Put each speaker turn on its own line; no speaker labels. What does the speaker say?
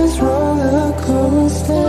this roller coaster